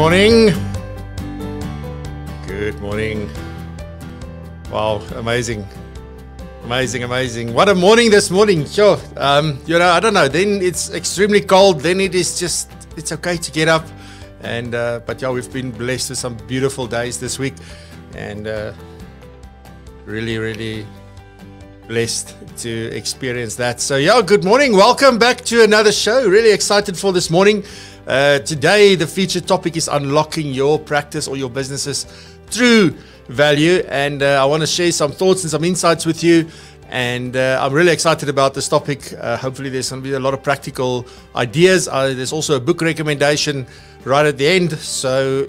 Morning. Good morning. Wow, amazing. Amazing, amazing. What a morning this morning. Sure. Um, you know, I don't know. Then it's extremely cold. Then it is just, it's okay to get up. And, uh, but yeah, we've been blessed with some beautiful days this week. And uh, really, really blessed to experience that. So, yeah, good morning. Welcome back to another show. Really excited for this morning. Uh, today, the featured topic is unlocking your practice or your businesses through value. And uh, I want to share some thoughts and some insights with you. And uh, I'm really excited about this topic. Uh, hopefully, there's going to be a lot of practical ideas. Uh, there's also a book recommendation right at the end. So,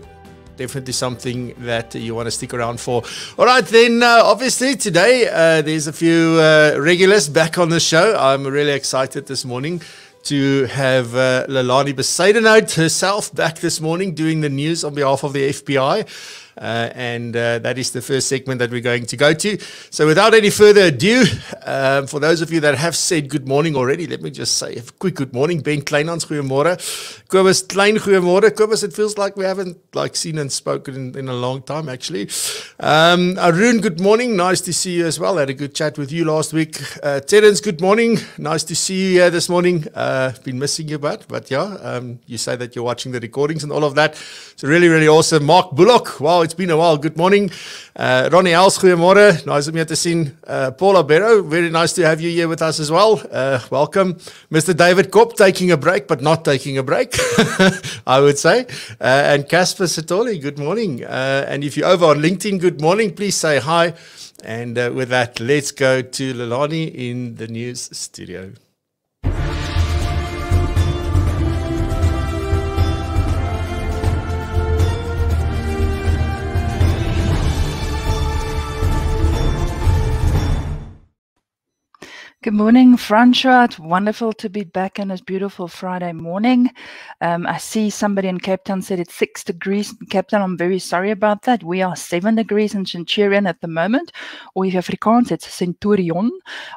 definitely something that you want to stick around for. All right, then, uh, obviously, today there's a few regulars back on the show. I'm really excited this morning to have uh, Lalani Bezuidenhout herself back this morning doing the news on behalf of the FBI. Uh, and uh, that is the first segment that we're going to go to. So, without any further ado, um, for those of you that have said good morning already, let me just say a quick good morning. Ben Kleinans, goeiemorgen. Kobus Klein, goeiemorgen. Kobus, it feels like we haven't like seen and spoken in, in a long time, actually. Um, Arun, good morning. Nice to see you as well. I had a good chat with you last week. Uh, Terence, good morning. Nice to see you here this morning. Uh, been missing you, but but yeah, um, you say that you're watching the recordings and all of that. It's really, really awesome. Mark Bullock, wow, it's been a while. Good morning. Uh, Ronnie Els, goeiemorgen. Nice om jou te sien. Uh, Paula Barrow, very nice to have you here with us as well. Uh, welcome. Mr. David Kopp, taking a break, but not taking a break, I would say. Uh, and Casper Satoli, good morning. Uh, and if you're over on LinkedIn, good morning. Please say hi. And uh, with that, let's go to Lalani in the news studio. Good morning, Francois. It's wonderful to be back on this beautiful Friday morning. Um, I see somebody in Cape Town said it's six degrees in Cape Town. I'm very sorry about that. We are seven degrees in Centurion at the moment, or if Afrikaans, it's Centurion.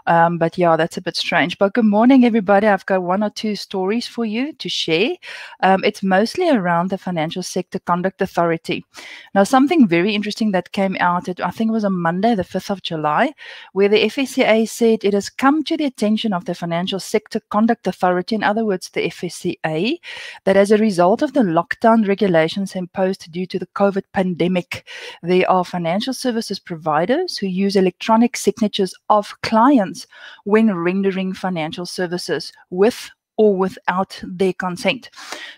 Um, but yeah, that's a bit strange. But good morning, everybody. I've got one or two stories for you to share. Um, it's mostly around the Financial Sector Conduct Authority. Now, something very interesting that came out, at, I think it was on Monday, the 5th of July, where the FSCA said it has come come to the attention of the Financial Sector Conduct Authority, in other words, the FSCA, that as a result of the lockdown regulations imposed due to the COVID pandemic, there are financial services providers who use electronic signatures of clients when rendering financial services with or without their consent.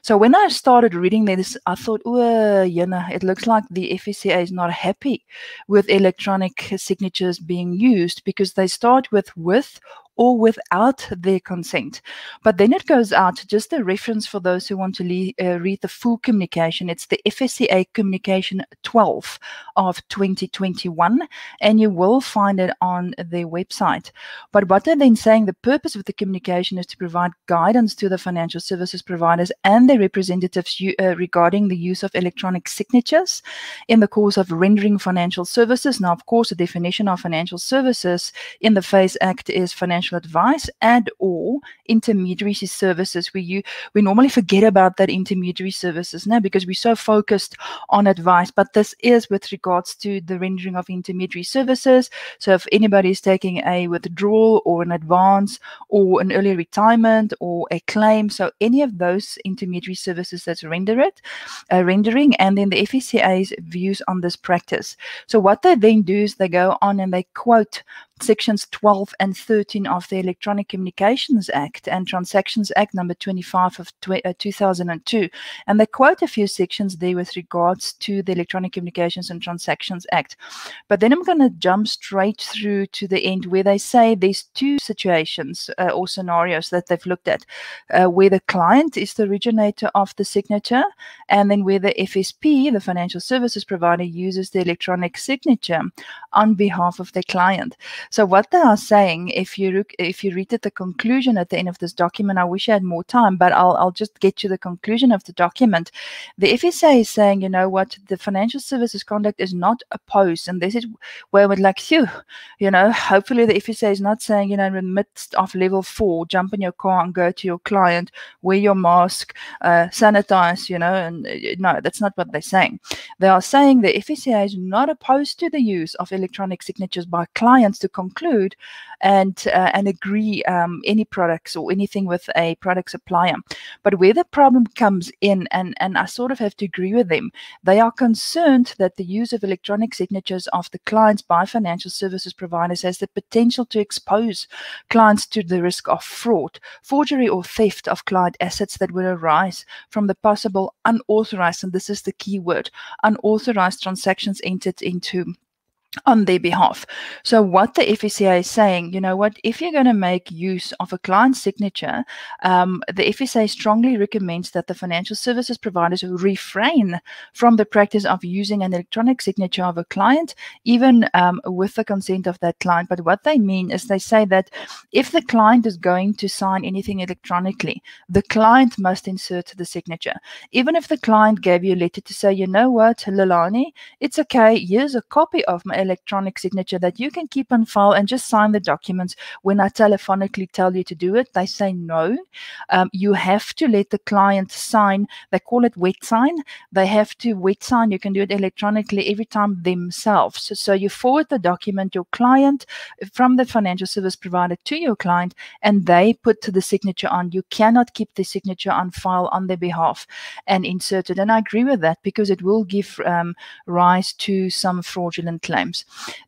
So when I started reading this, I thought, oh, you know, it looks like the FSCA is not happy with electronic signatures being used because they start with with or without their consent. But then it goes out, just a reference for those who want to uh, read the full communication. It's the FSCA Communication 12 of 2021, and you will find it on their website. But what they're then saying, the purpose of the communication is to provide guidance to the financial services providers and their representatives uh, regarding the use of electronic signatures in the course of rendering financial services. Now, of course, the definition of financial services in the FAIS Act is financial financial advice and or intermediary services we you we normally forget about that intermediary services now because we're so focused on advice. But this is with regards to the rendering of intermediary services. So if anybody is taking a withdrawal or an advance or an early retirement or a claim so any of those intermediary services that's render it uh, rendering and then the FSCA's views on this practice. So what they then do is they go on and they quote sections 12 and 13 of the Electronic Communications Act and Transactions Act number 25 of uh, 2002. And they quote a few sections there with regards to the Electronic Communications and Transactions Act. But then I'm going to jump straight through to the end where they say there's two situations uh, or scenarios that they've looked at uh, where the client is the originator of the signature and then where the FSP, the financial services provider, uses the electronic signature on behalf of the client. So what they are saying, if you look, if you read at the conclusion at the end of this document, I wish I had more time, but I'll I'll just get to the conclusion of the document. The FSA is saying, you know what, the financial services conduct is not opposed, and this is where we'd like, phew, you know, hopefully the FSA is not saying, you know, in the midst of level four, jump in your car and go to your client, wear your mask, uh, sanitize, you know, and uh, no, that's not what they're saying. They are saying the FSA is not opposed to the use of electronic signatures by clients to conclude and uh, and agree um, any products or anything with a product supplier. But where the problem comes in, and and I sort of have to agree with them, they are concerned that the use of electronic signatures of the clients by financial services providers has the potential to expose clients to the risk of fraud, forgery, or theft of client assets that would arise from the possible unauthorized, and this is the key word, unauthorized transactions entered into on their behalf. So what the FSA is saying, you know what, if you're going to make use of a client signature, um, the FSA strongly recommends that the financial services providers refrain from the practice of using an electronic signature of a client, even um, with the consent of that client. But what they mean is they say that if the client is going to sign anything electronically, the client must insert the signature. Even if the client gave you a letter to say, you know what, Lilani, it's okay, here's a copy of my electronic signature that you can keep on file and just sign the documents when I telephonically tell you to do it. They say no. Um, you have to let the client sign. They call it wet sign. They have to wet sign. You can do it electronically every time themselves. So, so you forward the document, your client from the financial service provider to your client, and they put the signature on. You cannot keep the signature on file on their behalf and insert it. And I agree with that because it will give um, rise to some fraudulent claims.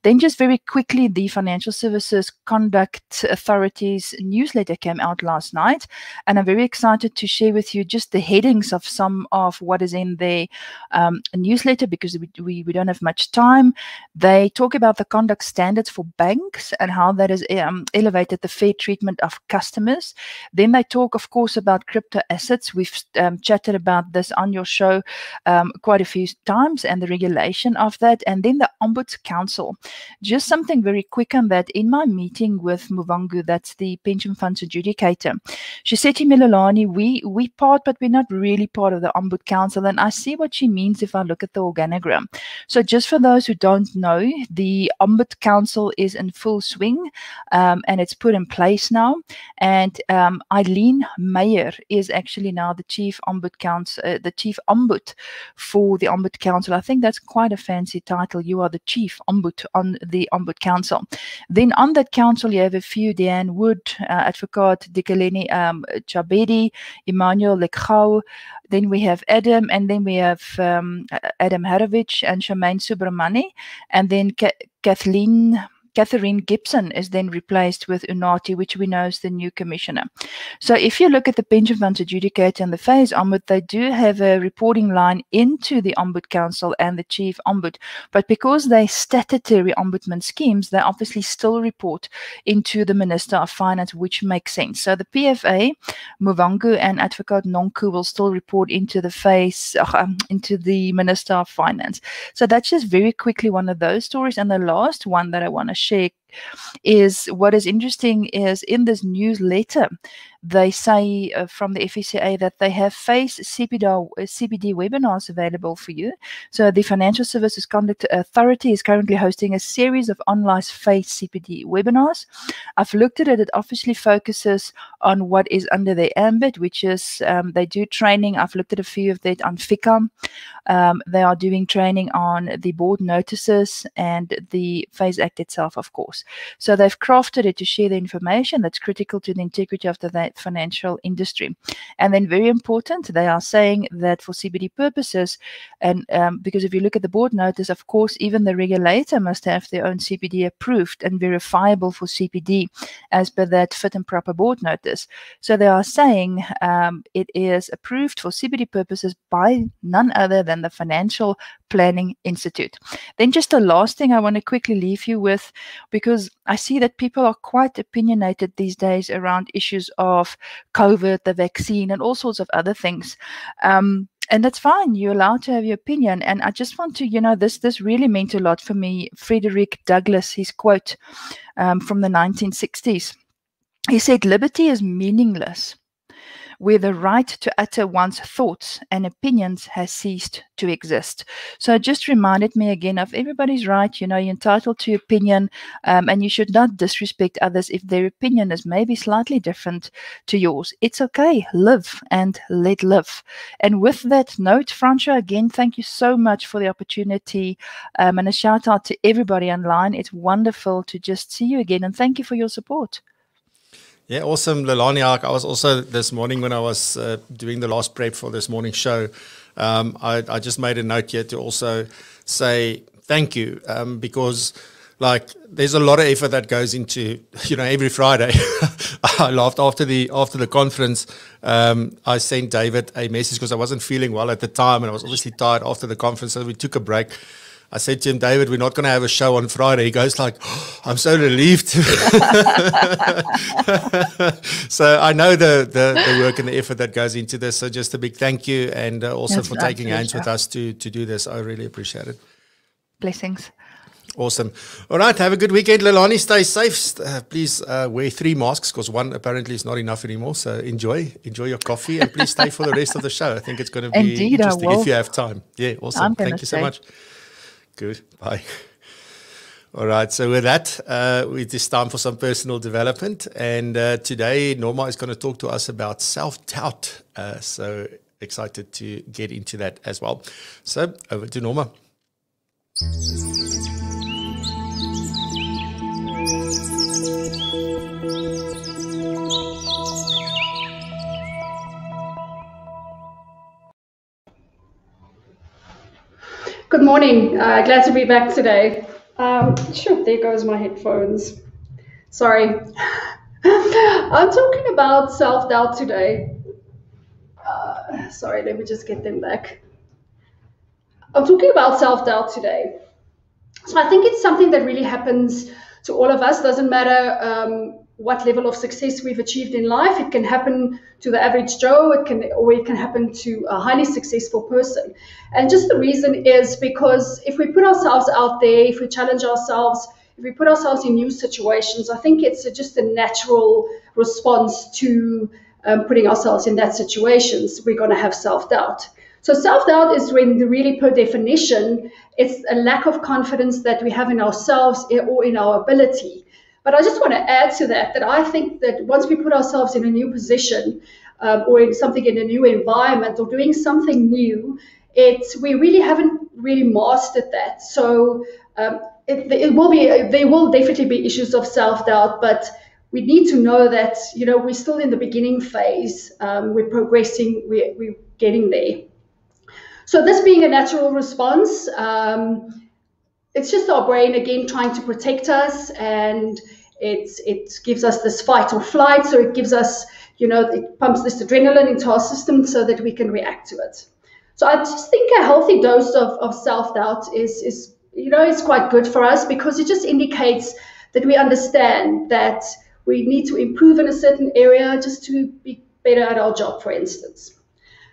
Then, just very quickly, the Financial Services Conduct Authority's newsletter came out last night, and I'm very excited to share with you just the headings of some of what is in the um, newsletter because we, we, we, don't have much time. They talk about the conduct standards for banks and how that has um, elevated the fair treatment of customers. Then they talk, of course, about crypto assets. We've um, chatted about this on your show um, quite a few times and the regulation of that. And then the Ombuds Council. Just something very quick on that. In my meeting with Muvhango, that's the pension funds adjudicator, she said to me, Lilani, we, we part, but we're not really part of the Ombud Council. And I see what she means if I look at the organogram. So just for those who don't know, the Ombud Council is in full swing um, and it's put in place now. And um, Eileen Meyer is actually now the chief Ombud Council, uh, the chief Ombud for the Ombud Council. I think that's quite a fancy title. You are the chief ombud on the Ombud Council. Then on that council, you have a few Diane Wood, uh, Advocate Dikeledi um, Chabedi, Emmanuel Lekgau. Then we have Adam, and then we have um, Adam Harovich and Shamaine Subramani, and then Ka- Kathleen. Catherine Gibson is then replaced with Unati, which we know is the new commissioner. So if you look at the pension funds adjudicator and the FAIS ombud, they do have a reporting line into the Ombud Council and the chief ombud. But because they're statutory ombudsman schemes, they obviously still report into the Minister of Finance, which makes sense. So the PFA, Muvhango and Advocate Nonku will still report into the FAIS, uh, into the Minister of Finance. So that's just very quickly one of those stories. And the last one that I want to share is what is interesting is in this newsletter they say uh, from the FSCA that they have FAIS CPD, uh, CPD webinars available for you. So the Financial Services Conduct Authority is currently hosting a series of online FAIS CPD webinars. I've looked at it. It obviously focuses on what is under the ambit, which is um, they do training. I've looked at a few of that on FICAM. Um, they are doing training on the board notices and the FAIS Act itself, of course. So they've crafted it to share the information that's critical to the integrity of the financial industry. And then, very important, they are saying that for CPD purposes, and um, because if you look at the board notice, of course, even the regulator must have their own CPD approved and verifiable for CPD as per that fit and proper board notice. So they are saying um, it is approved for CPD purposes by none other than the Financial Planning Institute. Then, just the last thing I want to quickly leave you with, because I see that people are quite opinionated these days around issues of COVID, the vaccine, and all sorts of other things. Um, and that's fine. You're allowed to have your opinion. And I just want to, you know, this this really meant a lot for me. Frederick Douglass, his quote um, from the 1960s. He said, "Liberty is meaningless where the right to utter one's thoughts and opinions has ceased to exist. So it just reminded me again of everybody's right. You know, you're entitled to opinion, um, and you should not disrespect others if their opinion is maybe slightly different to yours. It's okay. Live and let live. And with that note, Francois, again, thank you so much for the opportunity. Um, and a shout out to everybody online. It's wonderful to just see you again, and thank you for your support. Yeah, awesome, Lelani. I was also this morning when I was uh, doing the last prep for this morning show. Um, I, I, just made a note here to also say thank you um, because, like, there's a lot of effort that goes into you know every Friday. I laughed after the after the conference. Um, I sent David a message because I wasn't feeling well at the time and I was obviously tired after the conference, so we took a break. I said to him, David, we're not going to have a show on Friday. He goes like, oh, I'm so relieved. so I know the, the, the work and the effort that goes into this. So just a big thank you, and uh, also That's for taking hands with us to to do this. I really appreciate it. Blessings. Awesome. All right. Have a good weekend, Lilani. Stay safe. Uh, please uh, wear three masks because one apparently is not enough anymore. So enjoy, enjoy your coffee, and please stay for the rest of the show. I think it's going to be Indeed, interesting if you have time. Yeah. Awesome. Thank you so much. Good. Bye. All right. So with that, uh, it is time for some personal development, and uh, today Norma is going to talk to us about self-doubt. Uh, so excited to get into that as well. So over to Norma. Good morning. Uh, glad to be back today. Um, sure, there goes my headphones. Sorry. I'm talking about self doubt today. Uh, sorry, let me just get them back. I'm talking about self doubt today. So I think it's something that really happens to all of us. Doesn't matter um, what level of success we've achieved in life. It can happen to the average Joe, it can or it can happen to a highly successful person. And just the reason is because if we put ourselves out there, if we challenge ourselves, if we put ourselves in new situations, I think it's a, just a natural response to um, putting ourselves in that situations. We're going to have self doubt. So self doubt is when, really, per definition, it's a lack of confidence that we have in ourselves or in our ability. But I just want to add to that that I think that once we put ourselves in a new position um, or in something in a new environment or doing something new, it's we really haven't really mastered that. So um, it, it will be there will definitely be issues of self doubt, but we need to know that you know we're still in the beginning phase. Um, we're progressing. We're, we're getting there. So this being a natural response, um, it's just our brain again trying to protect us and it's, it gives us this fight or flight. So it gives us, you know, it pumps this adrenaline into our system so that we can react to it. So I just think a healthy dose of, of self-doubt is, is, you know, is quite good for us because it just indicates that we understand that we need to improve in a certain area just to be better at our job, for instance.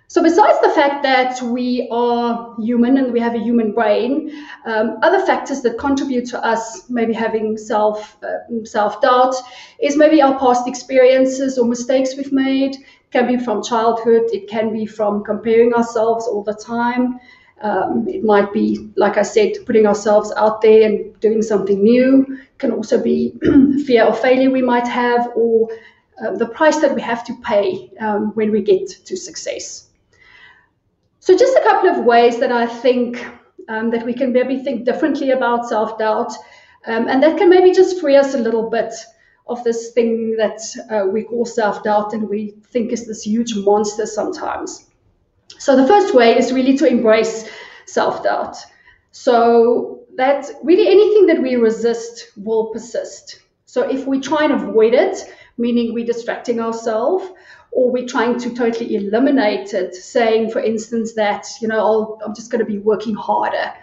So besides the fact that we are human and we have a human brain, um, other factors that contribute to us maybe having self uh, self doubt is maybe our past experiences or mistakes we've made. It can be from childhood. It can be from comparing ourselves all the time. Um, it might be, like I said, putting ourselves out there and doing something new. It can also be fear of failure we might have, or uh, the price that we have to pay um, when we get to success. So just a couple of ways that I think um, that we can maybe think differently about self-doubt, um, and that can maybe just free us a little bit of this thing that uh, we call self-doubt and we think is this huge monster sometimes. So the first way is really to embrace self-doubt. So that really anything that we resist will persist. So if we try and avoid it, meaning we're distracting ourselves, or we're trying to totally eliminate it, saying, for instance, that, you know, i am just going to be working harder.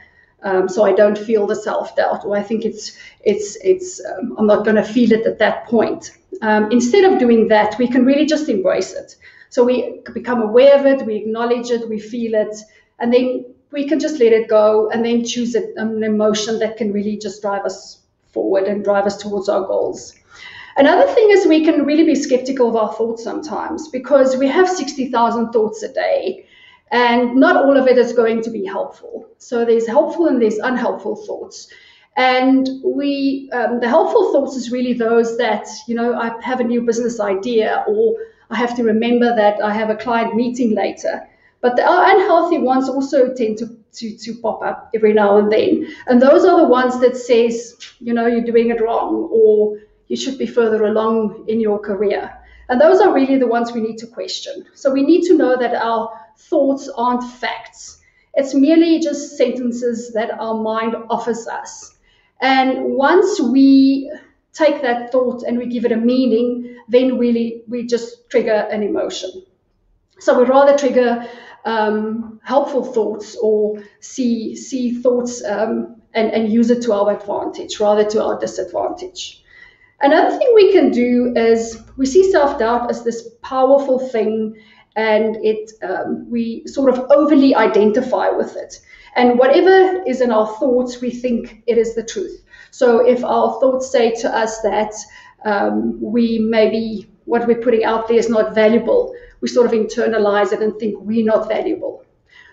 Um, so I don't feel the self-doubt, or I think it's it's it's um, I'm not going to feel it at that point. Um, instead of doing that, we can really just embrace it. So we become aware of it, we acknowledge it, we feel it, and then we can just let it go and then choose an emotion that can really just drive us forward and drive us towards our goals. Another thing is we can really be skeptical of our thoughts sometimes because we have 60,000 thoughts a day and not all of it is going to be helpful. So there's helpful and there's unhelpful thoughts. And we, um, the helpful thoughts is really those that, you know, I have a new business idea or I have to remember that I have a client meeting later. But the unhealthy ones also tend to, to, to pop up every now and then. And those are the ones that says, you know, you're doing it wrong or you should be further along in your career. And those are really the ones we need to question. So we need to know that our thoughts aren't facts. It's merely just sentences that our mind offers us. And once we take that thought and we give it a meaning, then really we just trigger an emotion. So we rather trigger um, helpful thoughts or see see thoughts um, and, and use it to our advantage rather to our disadvantage. Another thing we can do is we see self doubt as this powerful thing, and it um, we sort of overly identify with it. And whatever is in our thoughts, we think it is the truth. So if our thoughts say to us that um, we maybe what we're putting out there is not valuable, we sort of internalize it and think we're not valuable.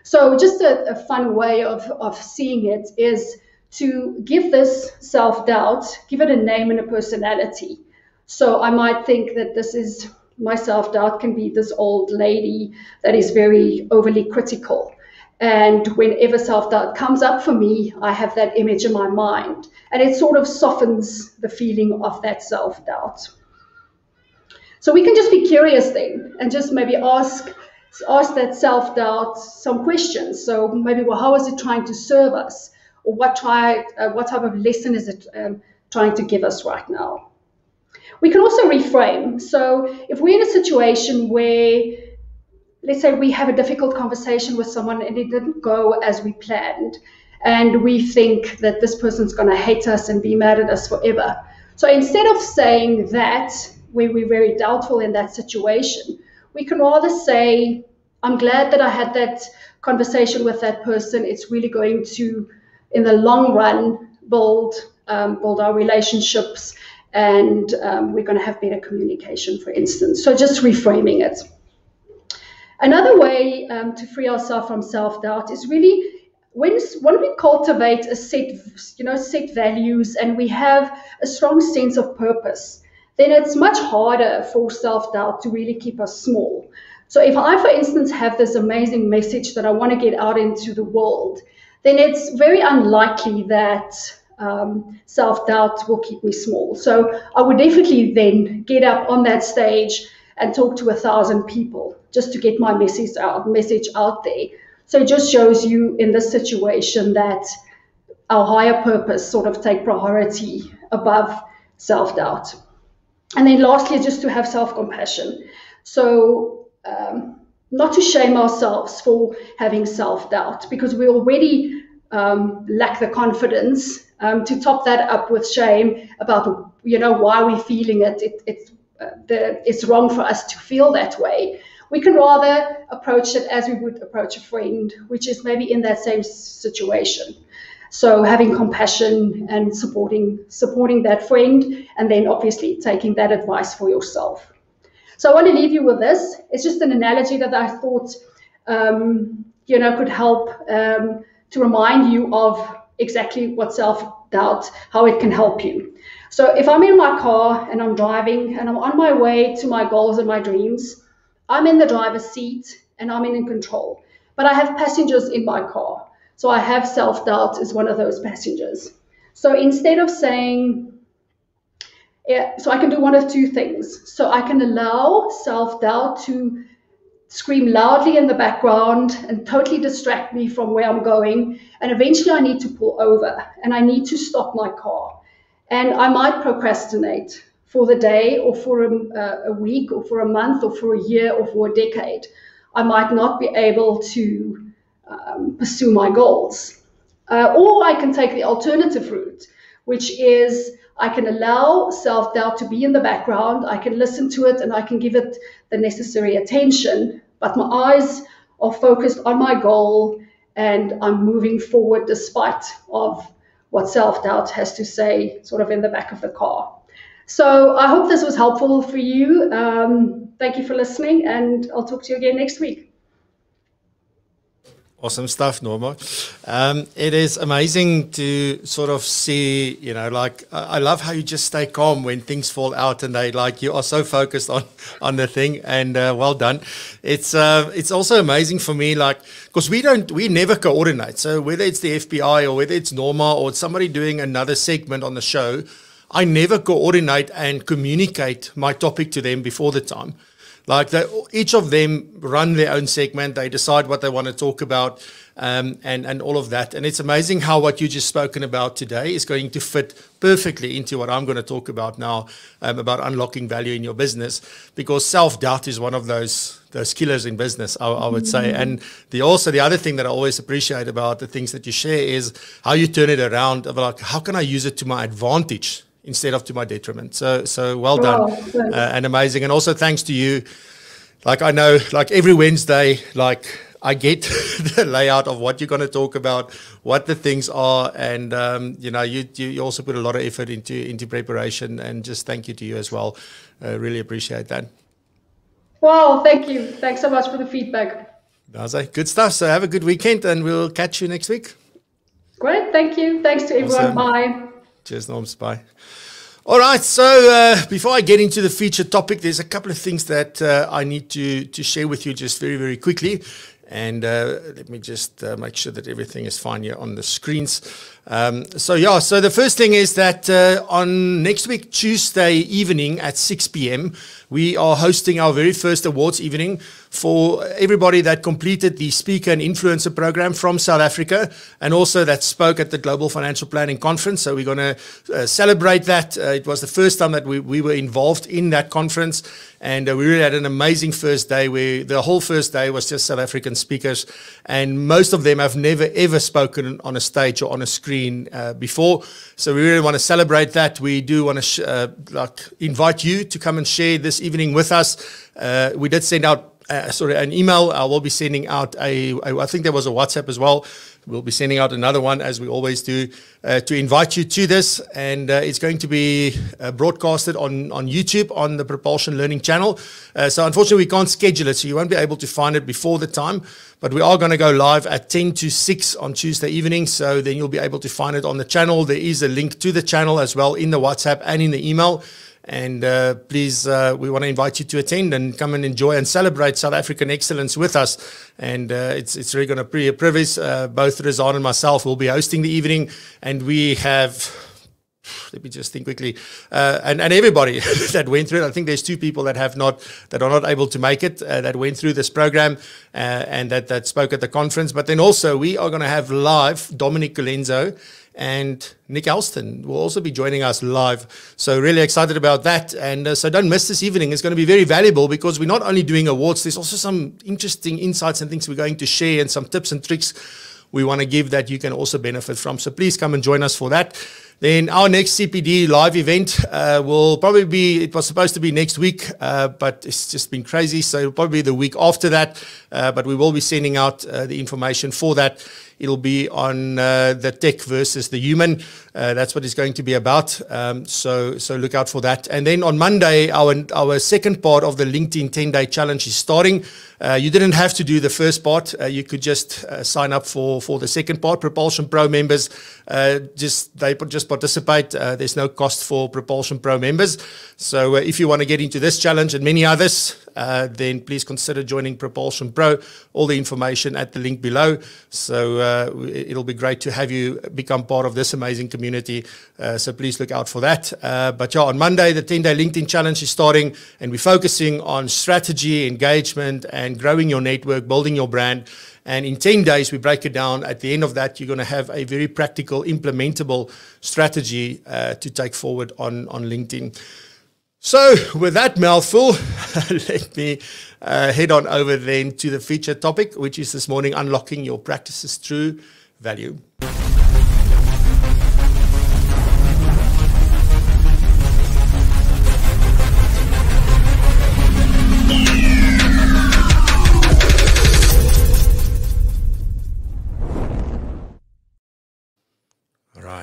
So just a, a fun way of, of seeing it is to give this self doubt, give it a name and a personality. So I might think that this is my self doubt can be this old lady that is very overly critical. And whenever self doubt comes up for me, I have that image in my mind. And it sort of softens the feeling of that self doubt. So we can just be curious then and just maybe ask ask that self doubt some questions. So maybe, well, how is it trying to serve us, what try uh, what type of lesson is it um, trying to give us right now? We can also reframe. So if we're in a situation where let's say we have a difficult conversation with someone and it didn't go as we planned, and we think that this person's going to hate us and be mad at us forever. So instead of saying that, where we're very doubtful in that situation, we can rather say, I'm glad that I had that conversation with that person. It's really going to, in the long run, build um, build our relationships, and um, we're going to have better communication, for instance. So just reframing it. Another way um, to free ourselves from self doubt is really when, when we cultivate a set, you know, set values and we have a strong sense of purpose then it's much harder for self doubt to really keep us small. So, if I, for instance, have this amazing message that I want to get out into the world, then it's very unlikely that um, self doubt will keep me small. So, I would definitely then get up on that stage and talk to a thousand people just to get my message out, message out there. So, it just shows you in this situation that our higher purpose sort of take priority above self doubt. And then lastly, just to have self compassion. So, um, not to shame ourselves for having self doubt because we already um, lack the confidence. Um, to top that up with shame about you know why we're feeling it, it, it uh, the, it's wrong for us to feel that way. We can rather approach it as we would approach a friend, which is maybe in that same situation. So having compassion and supporting supporting that friend, and then obviously taking that advice for yourself. So I want to leave you with this. It's just an analogy that I thought um, you know could help um, to remind you of exactly what self doubt, how it can help you. So if I'm in my car and I'm driving and I'm on my way to my goals and my dreams, I'm in the driver's seat and I'm in control. But I have passengers in my car. So I have self doubt as one of those passengers. So instead of saying, yeah, so I can do one of two things. So I can allow self doubt to scream loudly in the background and totally distract me from where I'm going. And eventually I need to pull over and I need to stop my car. And I might procrastinate for the day or for a, a week or for a month or for a year or for a decade. I might not be able to um, pursue my goals. Uh, or I can take the alternative route, which is I can allow self doubt to be in the background, I can listen to it, and I can give it the necessary attention. But my eyes are focused on my goal and I'm moving forward despite of what self-doubt has to say sort of in the back of the car. So I hope this was helpful for you. Um, thank you for listening and I'll talk to you again next week. Awesome stuff, Norma. Um, it is amazing to sort of see, you know, like I love how you just stay calm when things fall out, and they like you are so focused on on the thing. And uh, well done. It's uh, it's also amazing for me, like because we don't we never coordinate. So whether it's the FBI or whether it's Norma or somebody doing another segment on the show, I never coordinate and communicate my topic to them before the time. Like they, each of them run their own segment. They decide what they want to talk about, um, and and all of that. And it's amazing how what you just spoken about today is going to fit perfectly into what I'm going to talk about now um, about unlocking value in your business. Because self doubt is one of those those killers in business, I, I would say. And the also the other thing that I always appreciate about the things that you share is how you turn it around. Of like, how can I use it to my advantage? Instead of to my detriment. So so well done uh, and amazing. And also thanks to you. Like I know, like every Wednesday, like I get the layout of what you're going to talk about, what the things are, and um, you know, you, you also put a lot of effort into into preparation. And just thank you to you as well. Uh, really appreciate that. Wow, thank you. Thanks so much for the feedback. Good stuff. So have a good weekend, and we'll catch you next week. Great, thank you. Thanks to everyone. Awesome. Bye. Cheers, Norms. Bye. All right, so uh, before I get into the featured topic, there's a couple of things that uh, I need to to share with you just very very quickly, and uh, let me just uh, make sure that everything is fine here on the screens. Um, so yeah, so the first thing is that uh, on next week Tuesday evening at 6 p.m. we are hosting our very first awards evening for everybody that completed the speaker and influencer program from South Africa and also that spoke at the Global Financial Planning Conference. So we're going to uh, celebrate that. Uh, it was the first time that we, we were involved in that conference. And uh, we really had an amazing first day where the whole first day was just South African speakers. And most of them have never, ever spoken on a stage or on a screen uh, before. So we really want to celebrate that. We do want to uh, like invite you to come and share this evening with us. Uh, we did send out uh, sorry, an email. I will be sending out I think there was a WhatsApp as well. We'll be sending out another one as we always do uh, to invite you to this. And uh, it's going to be uh, broadcasted on, on YouTube on the Propulsion Learning channel. Uh, so unfortunately, we can't schedule it, so you won't be able to find it before the time. But we are going to go live at 10 to 6 on Tuesday evening. So then you'll be able to find it on the channel. There is a link to the channel as well in the WhatsApp and in the email. And uh, please, uh, we want to invite you to attend and come and enjoy and celebrate South African excellence with us. And uh, it's it's really going to be a privilege. Uh, both Razan and myself will be hosting the evening, and we have. Let me just think quickly, uh, and and everybody that went through it. I think there's two people that have not that are not able to make it uh, that went through this program and that that spoke at the conference. But then also we are going to have live Dominic Colenso and Nick Elston will also be joining us live. So really excited about that. And uh, so don't miss this evening. It's going to be very valuable because we're not only doing awards, there's also some interesting insights and things we're going to share and some tips and tricks we want to give that you can also benefit from. So please come and join us for that. Then our next CPD live event uh, will probably be, it was supposed to be next week, uh, but it's just been crazy. So it'll probably be the week after that. Uh, but we will be sending out uh, the information for that. It'll be on uh, the tech versus the human. Uh, that's what it's going to be about. Um, so, so look out for that. And then on Monday, our our second part of the LinkedIn 10 day challenge is starting. Uh, you didn't have to do the first part. You could just sign up for for the second part. Propulsion Pro members just they just participate. there's no cost for Propulsion Pro members. So if you want to get into this challenge and many others, uh, then please consider joining Propulsion Pro. All the information at the link below. So uh, it'll be great to have you become part of this amazing community. Uh, so please look out for that. Uh, but yeah, on Monday, the 10 day LinkedIn challenge is starting, and we're focusing on strategy, engagement, and growing your network, building your brand. And in 10 days, we break it down. At the end of that, you're going to have a very practical, implementable strategy uh, to take forward on, on LinkedIn. So, with that mouthful, let me uh, head on over then to the feature topic, which is this morning unlocking your practices through value.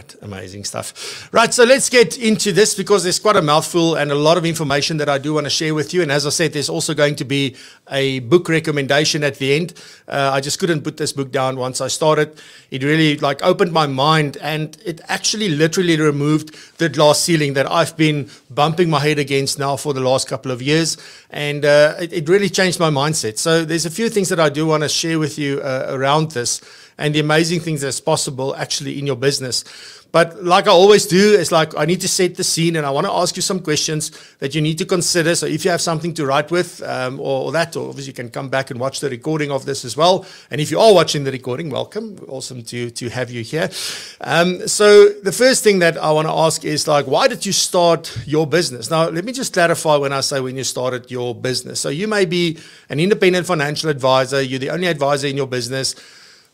Right, amazing stuff. Right, so let's get into this because there's quite a mouthful and a lot of information that I do want to share with you. And as I said, there's also going to be a book recommendation at the end. Uh, I just couldn't put this book down once I started. It really like opened my mind and it actually literally removed the glass ceiling that I've been bumping my head against now for the last couple of years. And uh, it, it, really changed my mindset. So there's a few things that I do want to share with you uh, around this and the amazing things that's possible actually in your business. But like I always do, it's like I need to set the scene and I want to ask you some questions that you need to consider. So if you have something to write with um, or, or, that, or obviously you can come back and watch the recording of this as well. And if you are watching the recording, welcome. Awesome to, to have you here. Um, so the first thing that I want to ask is like, why did you start your business? Now, let me just clarify when I say when you started your business. So you may be an independent financial advisor. You're the only advisor in your business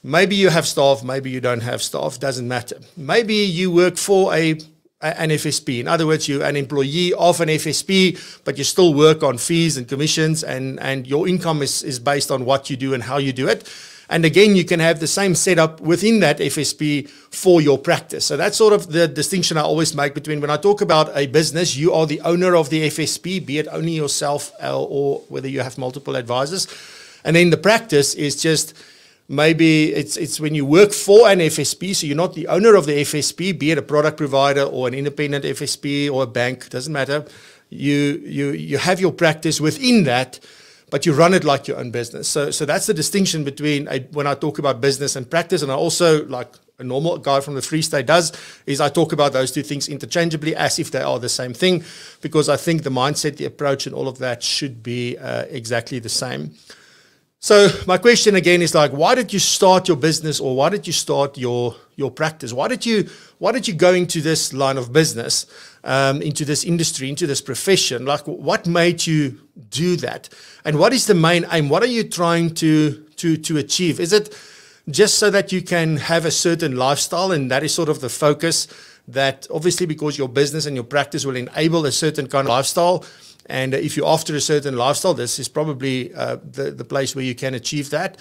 Maybe you have staff, maybe you don't have staff, doesn't matter. Maybe you work for a an FSP. In other words, you're an employee of an FSP, but you still work on fees and commissions, and, and your income is, is based on what you do and how you do it. And again, you can have the same setup within that FSP for your practice. So that's sort of the distinction I always make between when I talk about a business, you are the owner of the FSP, be it only yourself uh, or whether you have multiple advisors. And then the practice is just maybe it's it's when you work for an FSP, so you're not the owner of the FSP, be it a product provider or an independent FSP or a bank, doesn't matter. You you you have your practice within that, but you run it like your own business. So so that's the distinction between a, when I talk about business and practice, and I also like a normal guy from the Free State does is I talk about those two things interchangeably as if they are the same thing, because I think the mindset, the approach, and all of that should be uh, exactly the same. So my question again is like, why did you start your business, or why did you start your your practice? Why did you why did you go into this line of business, um, into this industry, into this profession? Like, what made you do that? And what is the main aim? What are you trying to to to achieve? Is it just so that you can have a certain lifestyle, and that is sort of the focus? That obviously, because your business and your practice will enable a certain kind of lifestyle and if you're after a certain lifestyle, this is probably uh, the, the place where you can achieve that.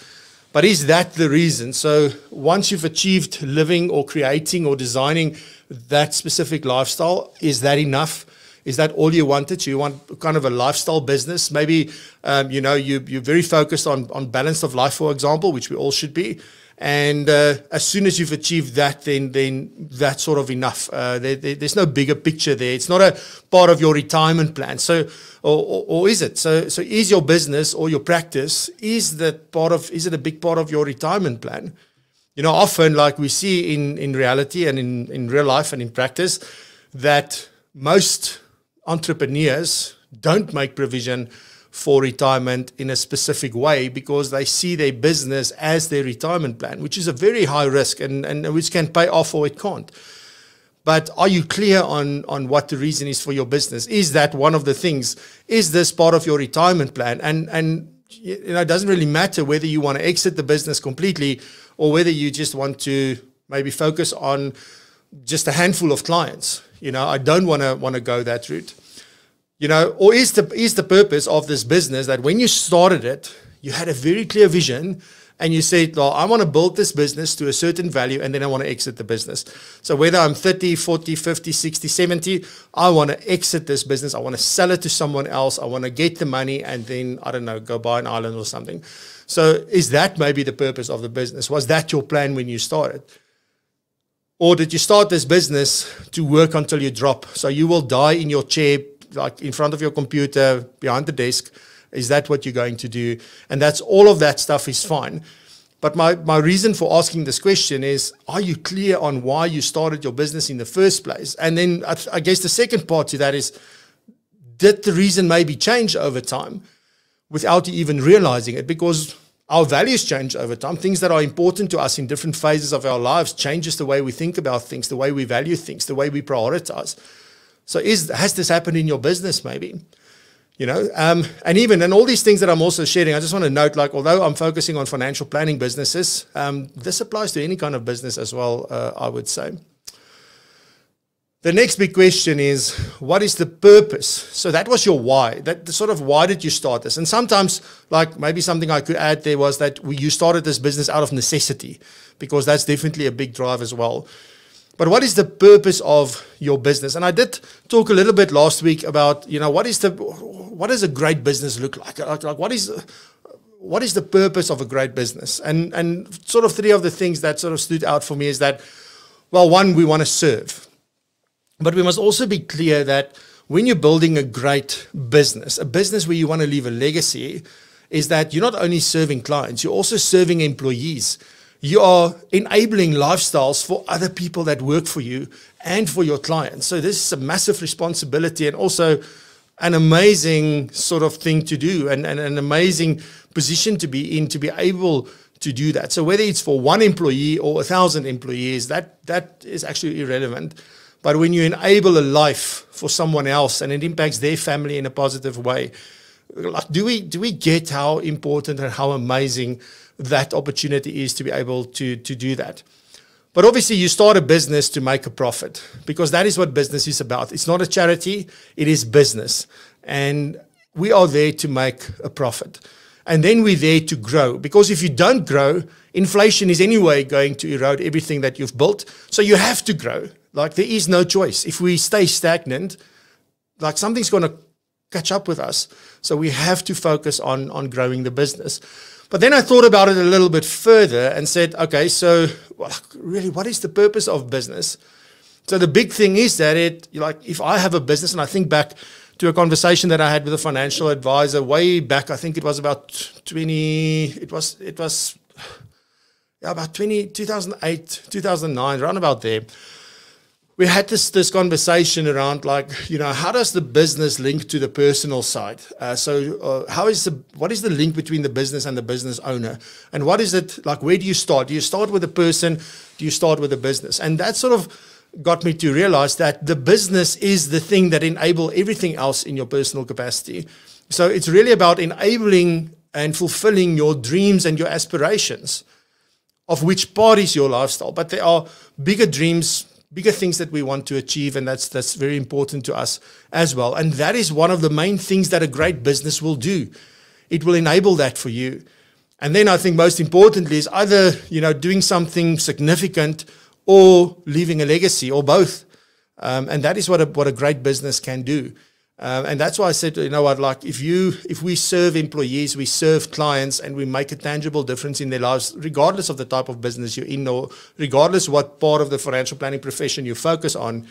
But is that the reason? So once you've achieved living or creating or designing that specific lifestyle, is that enough? Is that all you wanted? You want kind of a lifestyle business? Maybe um, you know you you're very focused on on balance of life, for example, which we all should be. And uh, as soon as you've achieved that, then then that's sort of enough. Uh, there, there, there's no bigger picture there. It's not a part of your retirement plan. So, or, or, or, is it? So, so is your business or your practice is that part of? Is it a big part of your retirement plan? You know, often like we see in in reality and in in real life and in practice, that most entrepreneurs don't make provision for retirement in a specific way because they see their business as their retirement plan, which is a very high risk and, and which can pay off or it can't. But are you clear on, on what the reason is for your business? Is that one of the things? Is this part of your retirement plan? And and you know, it doesn't really matter whether you want to exit the business completely or whether you just want to maybe focus on just a handful of clients. You know, I don't want to want to go that route. You know, or is the is the purpose of this business that when you started it, you had a very clear vision and you said, well, I want to build this business to a certain value and then I want to exit the business. So whether I'm 30, 40, 50, 60, 70, I want to exit this business. I want to sell it to someone else. I want to get the money and then, I don't know, go buy an island or something. So is that maybe the purpose of the business? Was that your plan when you started? Or did you start this business to work until you drop? So you will die in your chair like in front of your computer, behind the desk. Is that what you're going to do? And that's all of that stuff is fine. But my, my reason for asking this question is Are you clear on why you started your business in the first place? And then I, I guess the second part to that is Did the reason maybe change over time without you even realizing it? Because our values change over time. Things that are important to us in different phases of our lives changes the way we think about things, the way we value things, the way we prioritize. So is has this happened in your business maybe? You know, um, and even and all these things that I'm also sharing, I just want to note, like, although I'm focusing on financial planning businesses, um, this applies to any kind of business as well. Uh, I would say. The next big question is, what is the purpose? So that was your why. That sort of why did you start this? And sometimes, like maybe something I could add there was that we, you started this business out of necessity, because that's definitely a big drive as well. But what is the purpose of your business? And I did talk a little bit last week about, you know, what is the what does a great business look like? Like, like what is what is the purpose of a great business? And and sort of three of the things that sort of stood out for me is that, well, one, we want to serve. But we must also be clear that when you're building a great business, a business where you want to leave a legacy, is that you're not only serving clients, you're also serving employees you are enabling lifestyles for other people that work for you and for your clients. So this is a massive responsibility and also an amazing sort of thing to do and, and an amazing position to be in to be able to do that. So whether it's for one employee or a thousand employees, that that is actually irrelevant. But when you enable a life for someone else and it impacts their family in a positive way, like do we do we get how important and how amazing that opportunity is to be able to, to do that. But obviously, you start a business to make a profit because that is what business is about. It's not a charity, it is business. And we are there to make a profit. And then we're there to grow because if you don't grow, inflation is anyway going to erode everything that you've built. So you have to grow. Like there is no choice. If we stay stagnant, like something's going to catch up with us. So we have to focus on, on growing the business. But then I thought about it a little bit further and said, okay, so well, really, what is the purpose of business? So the big thing is that it, like, if I have a business, and I think back to a conversation that I had with a financial advisor way back, I think it was about 20, it was, it was, yeah, about 20, 2008, 2009, around about there we had this this conversation around like you know how does the business link to the personal side? Uh, so uh, how is the what is the link between the business and the business owner? And what is it like where do you start? Do you start with the person? Do you start with the business? And that sort of got me to realize that the business is the thing that enable everything else in your personal capacity. So it's really about enabling and fulfilling your dreams and your aspirations of which part is your lifestyle. But there are bigger dreams bigger things that we want to achieve and that's that's very important to us as well. And that is one of the main things that a great business will do. It will enable that for you. And then i think most importantly is either you know doing something significant or leaving a legacy or both. Um, and that is what a, what a great business can do um, and that's why I said, you know what, like if you, if we serve employees, we serve clients, and we make a tangible difference in their lives, regardless of the type of business you're in, or regardless what part of the financial planning profession you focus on,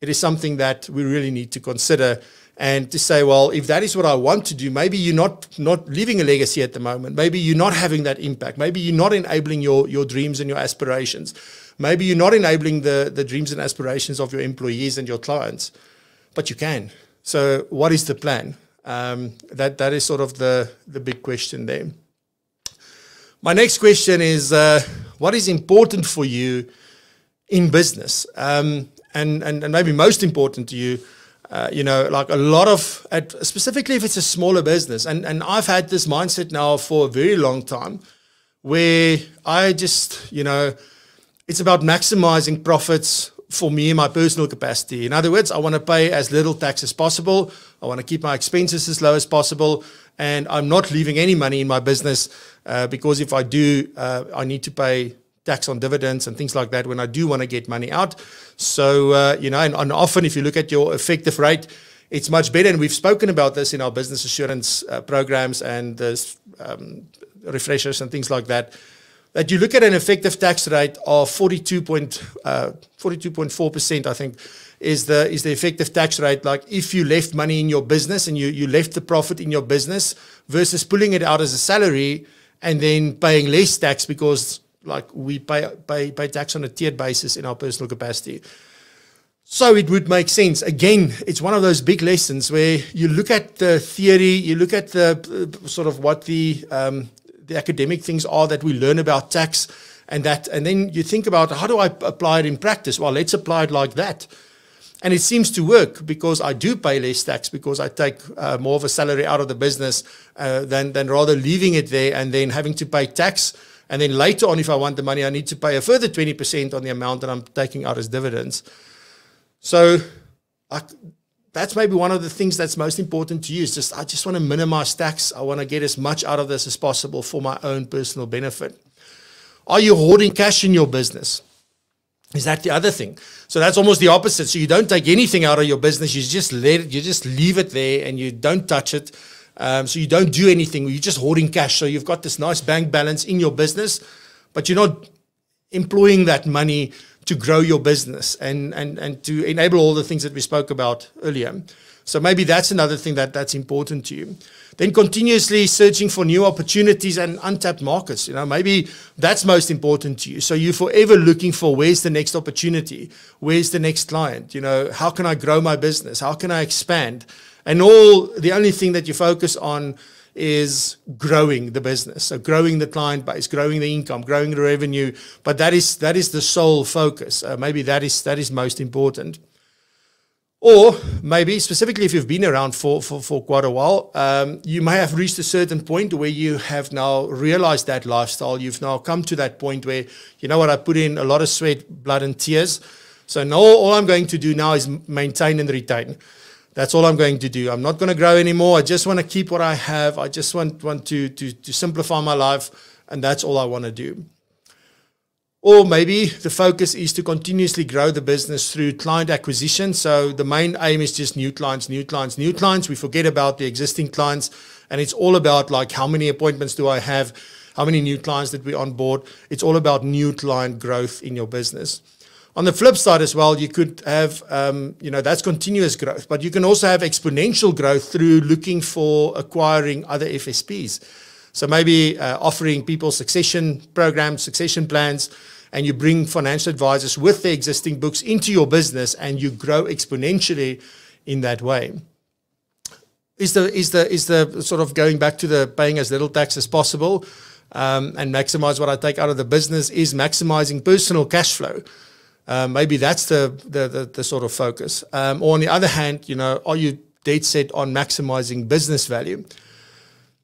it is something that we really need to consider and to say, well, if that is what I want to do, maybe you're not not leaving a legacy at the moment. Maybe you're not having that impact. Maybe you're not enabling your your dreams and your aspirations. Maybe you're not enabling the the dreams and aspirations of your employees and your clients but you can. So, what is the plan? Um, that that is sort of the the big question there. My next question is, uh, what is important for you in business, um, and, and and maybe most important to you? Uh, you know, like a lot of, at, specifically if it's a smaller business, and and I've had this mindset now for a very long time, where I just, you know, it's about maximizing profits for me in my personal capacity. In other words, I want to pay as little tax as possible. I want to keep my expenses as low as possible. And I'm not leaving any money in my business uh, because if I do, uh, I need to pay tax on dividends and things like that when I do want to get money out. So, uh, you know, and, and, often if you look at your effective rate, it's much better. And we've spoken about this in our business assurance uh, programs and the um, refreshers and things like that that you look at an effective tax rate of 42.4%, uh, I think, is the is the effective tax rate. Like if you left money in your business and you, you left the profit in your business versus pulling it out as a salary and then paying less tax because like we pay pay, pay tax on a tiered basis in our personal capacity. So it would make sense. Again, it's one of those big lessons where you look at the theory, you look at the uh, sort of what the um, the academic things are that we learn about tax and that and then you think about how do I apply it in practice? Well, let's apply it like that. And it seems to work because I do pay less tax because I take uh, more of a salary out of the business uh, than, than rather leaving it there and then having to pay tax. And then later on, if I want the money, I need to pay a further 20% on the amount that I'm taking out as dividends. So I, that's maybe one of the things that's most important to you is just I just want to minimize tax. I want to get as much out of this as possible for my own personal benefit. Are you hoarding cash in your business? Is that the other thing? So that's almost the opposite. So you don't take anything out of your business. You just let it, you just leave it there and you don't touch it. Um, so you don't do anything. You're just hoarding cash. So you've got this nice bank balance in your business, but you're not employing that money to grow your business and, and, and to enable all the things that we spoke about earlier. So maybe that's another thing that, that's important to you. Then continuously searching for new opportunities and untapped markets. You know, maybe that's most important to you. So you're forever looking for where's the next opportunity? Where's the next client? You know, how can I grow my business? How can I expand? And all the only thing that you focus on is growing the business. So growing the client base, growing the income, growing the revenue. But that is that is the sole focus. Uh, maybe that is that is most important. Or maybe specifically if you've been around for, for, for quite a while, um, you may have reached a certain point where you have now realized that lifestyle. You've now come to that point where, you know what, I put in a lot of sweat, blood, and tears. So now all I'm going to do now is maintain and retain. That's all I'm going to do. I'm not going to grow anymore. I just want to keep what I have. I just want, want to, to, to simplify my life. And that's all I want to do. Or maybe the focus is to continuously grow the business through client acquisition. So the main aim is just new clients, new clients, new clients. We forget about the existing clients. And it's all about like how many appointments do I have? How many new clients did we onboard? It's all about new client growth in your business. On the flip side as well, you could have, um, you know, that's continuous growth, but you can also have exponential growth through looking for acquiring other FSPs. So maybe uh, offering people succession programs, succession plans, and you bring financial advisors with their existing books into your business and you grow exponentially in that way. Is the is the is the sort of going back to the paying as little tax as possible um, and maximize what I take out of the business is maximizing personal cash flow. Uh, maybe that's the, the the, the sort of focus. Um, or on the other hand, you know, are you dead set on maximizing business value?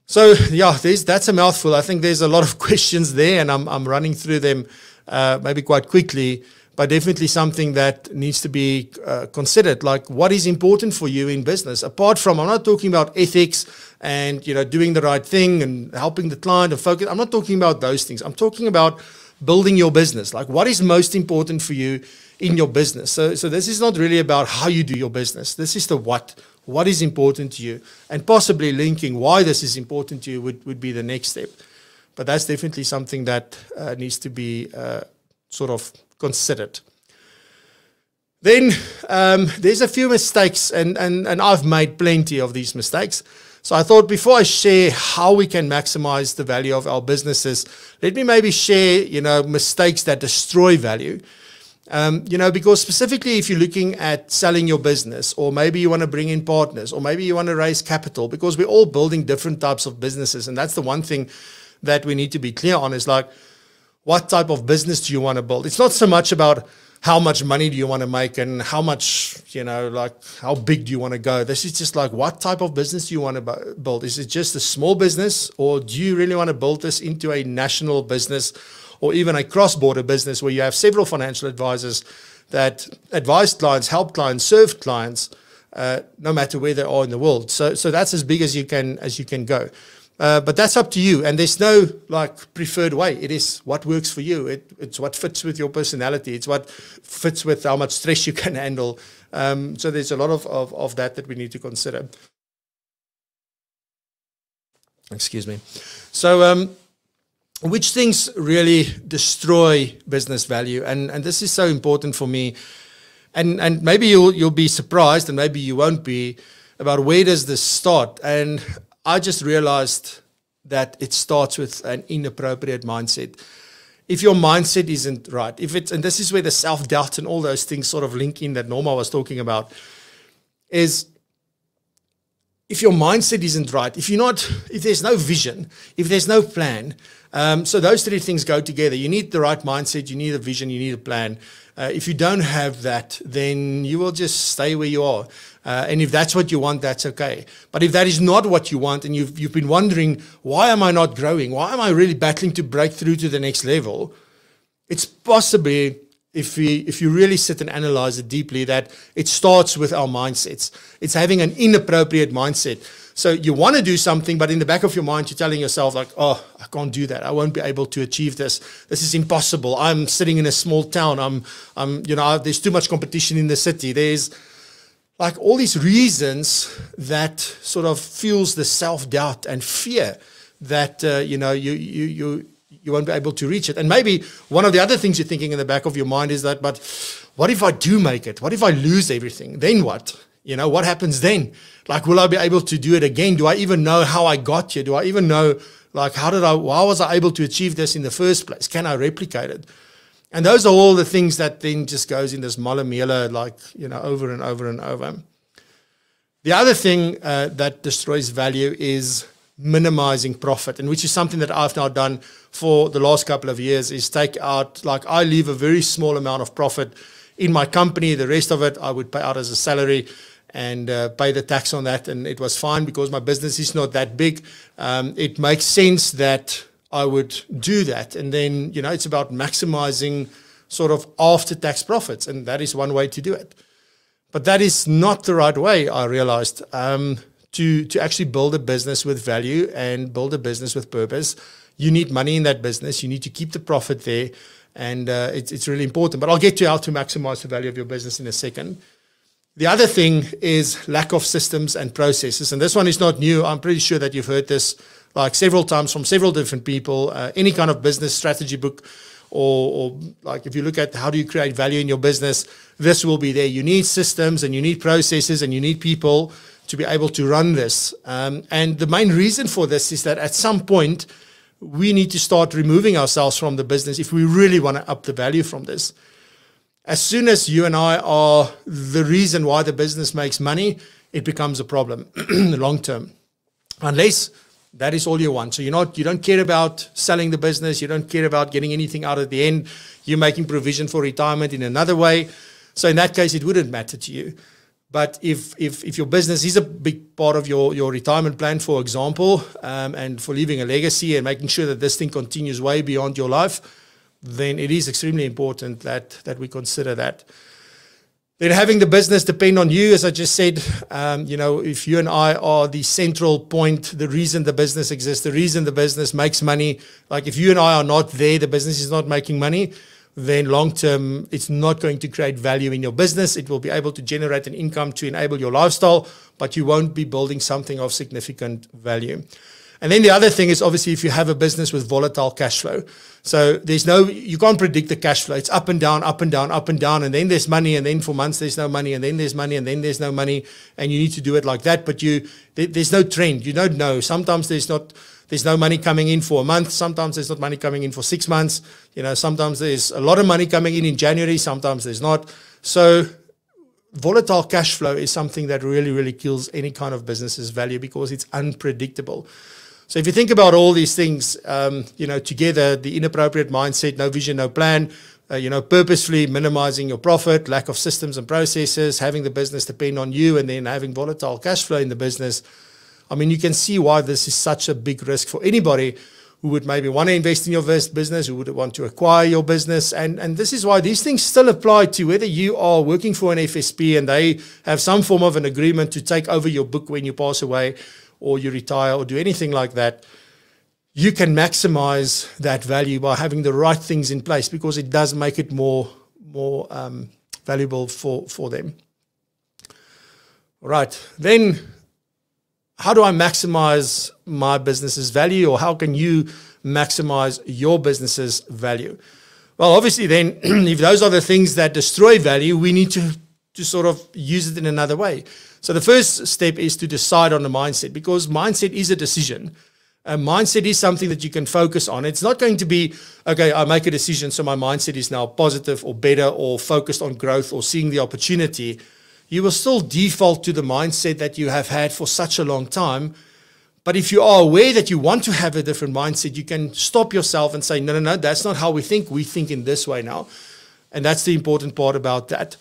So yeah, that's a mouthful. I think there's a lot of questions there, and I'm I'm running through them uh, maybe quite quickly, but definitely something that needs to be uh, considered. Like, what is important for you in business? Apart from, I'm not talking about ethics and you know doing the right thing and helping the client and focus. I'm not talking about those things. I'm talking about building your business. Like, what is most important for you in your business? So, so this is not really about how you do your business. This is the what. What is important to you, and possibly linking why this is important to you would, would be the next step. But that's definitely something that uh, needs to be uh, sort of considered. Then um, there's a few mistakes, and, and, and I've made plenty of these mistakes. So I thought before I share how we can maximize the value of our businesses, let me maybe share, you know, mistakes that destroy value. Um, you know, because specifically if you're looking at selling your business, or maybe you want to bring in partners, or maybe you want to raise capital, because we're all building different types of businesses, and that's the one thing that we need to be clear on is like, what type of business do you want to build? It's not so much about how much money do you want to make and how much, you know, like how big do you want to go? This is just like, what type of business do you want to build? Is it just a small business or do you really want to build this into a national business or even a cross border business where you have several financial advisors that advise clients, help clients, serve clients, uh, no matter where they are in the world. So, so that's as big as you can as you can go. Uh, but that's up to you. And there's no like preferred way. It is what works for you. It, it's what fits with your personality. It's what fits with how much stress you can handle. Um, so there's a lot of, of, of that that we need to consider. Excuse me. So, um, which things really destroy business value? And, and this is so important for me. And, and maybe you'll, you'll be surprised and maybe you won't be about where does this start? And I just realized that it starts with an inappropriate mindset. If your mindset isn't right, if it's, and this is where the self doubt and all those things sort of link in that Norma was talking about, is if your mindset isn't right, if you're not, if there's no vision, if there's no plan, um, so those three things go together. You need the right mindset, you need a vision, you need a plan. Uh, if you don't have that, then you will just stay where you are. Uh, and if that's what you want, that's okay. But if that is not what you want, and you've you've been wondering why am I not growing? Why am I really battling to break through to the next level? It's possibly if we if you really sit and analyze it deeply that it starts with our mindsets. It's having an inappropriate mindset. So you want to do something, but in the back of your mind, you're telling yourself, like, oh, I can't do that. I won't be able to achieve this. This is impossible. I'm sitting in a small town. I'm, I'm, you know, there's too much competition in the city. There's like all these reasons that sort of fuels the self-doubt and fear that, uh, you know, you, you, you, you won't be able to reach it. And maybe one of the other things you're thinking in the back of your mind is that, but what if I do make it? What if I lose everything? Then what? You know, what happens then? Like, will I be able to do it again? Do I even know how I got here? Do I even know, like, how did I, why was I able to achieve this in the first place? Can I replicate it? And those are all the things that then just goes in this malamela, like, you know, over and over and over. The other thing uh, that destroys value is minimizing profit, and which is something that I've now done for the last couple of years is take out, like, I leave a very small amount of profit in my company. The rest of it I would pay out as a salary and uh, pay the tax on that. And it was fine because my business is not that big. Um, it makes sense that I would do that. And then, you know, it's about maximizing sort of after tax profits. And that is one way to do it. But that is not the right way, I realized. Um, to, to actually build a business with value and build a business with purpose, you need money in that business. You need to keep the profit there. And uh, it's, it's really important. But I'll get to how to maximize the value of your business in a second. The other thing is lack of systems and processes. And this one is not new. I'm pretty sure that you've heard this like several times from several different people. Uh, any kind of business strategy book, or, or, like if you look at how do you create value in your business, this will be there. You need systems and you need processes and you need people to be able to run this. Um, and the main reason for this is that at some point, we need to start removing ourselves from the business if we really want to up the value from this as soon as you and I are the reason why the business makes money, it becomes a problem long term. Unless that is all you want. So you're not you don't care about selling the business, you don't care about getting anything out at the end. You're making provision for retirement in another way. So in that case, it wouldn't matter to you. But if if if your business is a big part of your your retirement plan, for example, um, and for leaving a legacy and making sure that this thing continues way beyond your life, then it is extremely important that that we consider that. Then having the business depend on you, as I just said, um, you know, if you and I are the central point, the reason the business exists, the reason the business makes money, like if you and I are not there, the business is not making money, then long term, it's not going to create value in your business. It will be able to generate an income to enable your lifestyle, but you won't be building something of significant value. And then the other thing is obviously if you have a business with volatile cash flow. So there's no, you can't predict the cash flow. It's up and down, up and down, up and down. And then there's money. And then for months there's no money. And then there's money. And then there's no money. And you need to do it like that. But you, there's no trend. You don't know. Sometimes there's not, there's no money coming in for a month. Sometimes there's not money coming in for six months. You know, sometimes there's a lot of money coming in in January. Sometimes there's not. So volatile cash flow is something that really, really kills any kind of business's value because it's unpredictable. So if you think about all these things, um, you know, together, the inappropriate mindset, no vision, no plan, uh, you know, purposefully minimizing your profit, lack of systems and processes, having the business depend on you, and then having volatile cash flow in the business. I mean, you can see why this is such a big risk for anybody who would maybe want to invest in your business, who would want to acquire your business. And, and this is why these things still apply to whether you are working for an FSP and they have some form of an agreement to take over your book when you pass away, or you retire or do anything like that, you can maximize that value by having the right things in place because it does make it more more um, valuable for for them. Right, then how do I maximize my business's value, or how can you maximize your business's value? Well, obviously, then, if those are the things that destroy value, we need to to sort of use it in another way. So the first step is to decide on the mindset because mindset is a decision. A mindset is something that you can focus on. It's not going to be, okay, I make a decision, so my mindset is now positive or better or focused on growth or seeing the opportunity. You will still default to the mindset that you have had for such a long time. But if you are aware that you want to have a different mindset, you can stop yourself and say, no, no, no, that's not how we think. We think in this way now. And that's the important part about that.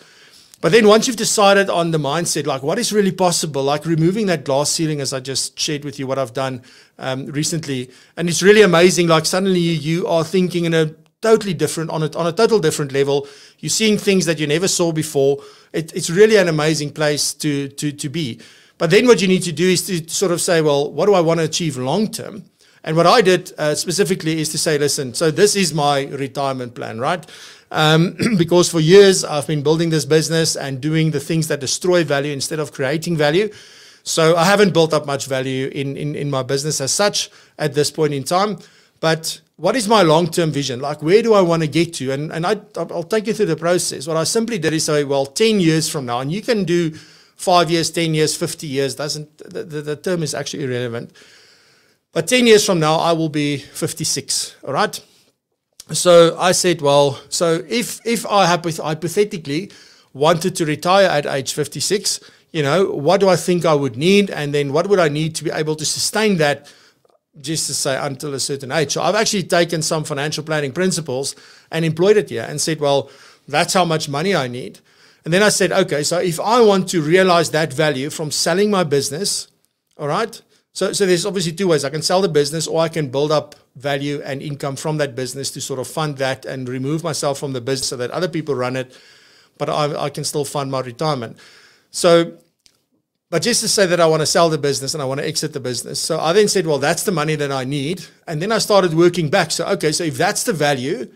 But then once you've decided on the mindset, like what is really possible, like removing that glass ceiling, as I just shared with you what I've done um, recently, and it's really amazing. Like suddenly you are thinking in a totally different on a on a total different level. You're seeing things that you never saw before. It, it's really an amazing place to to to be. But then what you need to do is to sort of say, well, what do I want to achieve long term? And what I did uh, specifically is to say, listen, so this is my retirement plan, right? Um, because for years I've been building this business and doing the things that destroy value instead of creating value. So I haven't built up much value in, in, in my business as such at this point in time. But what is my long term vision? Like, where do I want to get to? And, and I, I'll take you through the process. What I simply did is say, well, 10 years from now, and you can do five years, 10 years, 50 years, doesn't, the, the, the term is actually irrelevant. But 10 years from now, I will be 56. All right. So I said, well, so if, if I hypothetically wanted to retire at age 56, you know, what do I think I would need? And then what would I need to be able to sustain that just to say until a certain age? So I've actually taken some financial planning principles and employed it here and said, well, that's how much money I need. And then I said, okay, so if I want to realize that value from selling my business, all right, so, so there's obviously two ways. I can sell the business or I can build up value and income from that business to sort of fund that and remove myself from the business so that other people run it, but I, I can still fund my retirement. So, but just to say that I want to sell the business and I want to exit the business. So I then said, well, that's the money that I need. And then I started working back. So, okay, so if that's the value,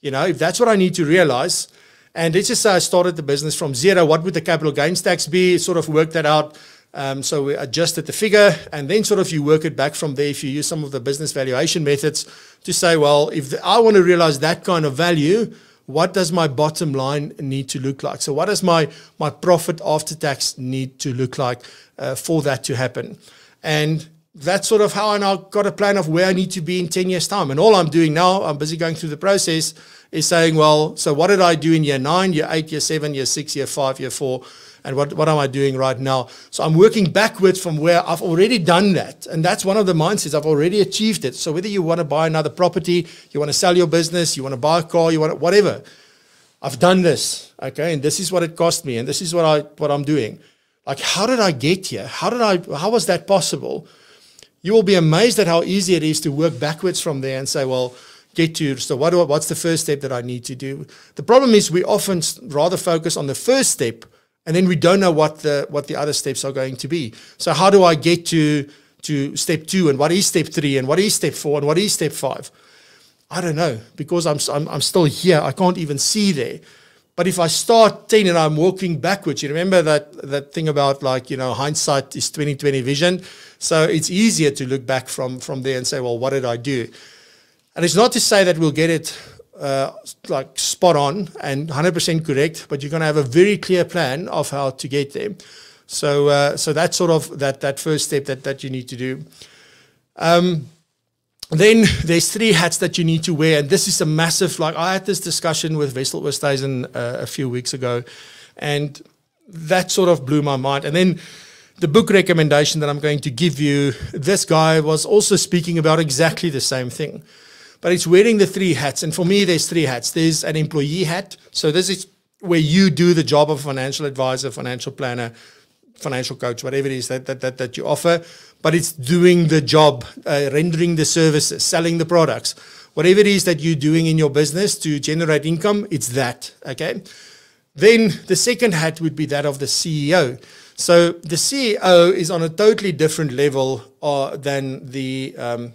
you know, if that's what I need to realize, and let's just say I started the business from zero, what would the capital gains tax be? Sort of work that out. Um, so we adjusted the figure, and then sort of you work it back from there. If you use some of the business valuation methods to say, well, if the, I want to realize that kind of value, what does my bottom line need to look like? So what does my my profit after tax need to look like uh, for that to happen? And that's sort of how I now got a plan of where I need to be in 10 years' time. And all I'm doing now, I'm busy going through the process, is saying, well, so what did I do in year nine, year eight, year seven, year six, year five, year four? And what, what am I doing right now? So I'm working backwards from where I've already done that. And that's one of the mindsets. I've already achieved it. So whether you want to buy another property, you want to sell your business, you want to buy a car, you want to, whatever, I've done this. Okay. And this is what it cost me. And this is what I, what I'm doing. Like, how did I get here? How did I, how was that possible? You will be amazed at how easy it is to work backwards from there and say, well, get to so what do I, what's the first step that I need to do? The problem is we often rather focus on the first step and then we don't know what the what the other steps are going to be. So how do I get to to step two and what is step three and what is step four and what is step five? I don't know because I'm I'm, I'm still here. I can't even see there. But if I start 10 and I'm walking backwards, you remember that that thing about like, you know, hindsight is 2020 vision. So it's easier to look back from from there and say, well, what did I do? And it's not to say that we'll get it uh, like spot on and 100% correct, but you're going to have a very clear plan of how to get there. So, uh, so that's sort of that that first step that that you need to do. Um, then there's three hats that you need to wear, and this is a massive. Like I had this discussion with Wessel Oosthuizen uh, a few weeks ago, and that sort of blew my mind. And then the book recommendation that I'm going to give you, this guy was also speaking about exactly the same thing but it's wearing the three hats. And for me, there's three hats. There's an employee hat. So this is where you do the job of financial advisor, financial planner, financial coach, whatever it is that, that, that, that you offer. But it's doing the job, uh, rendering the services, selling the products. Whatever it is that you're doing in your business to generate income, it's that. Okay. Then the second hat would be that of the CEO. So the CEO is on a totally different level uh, than the um,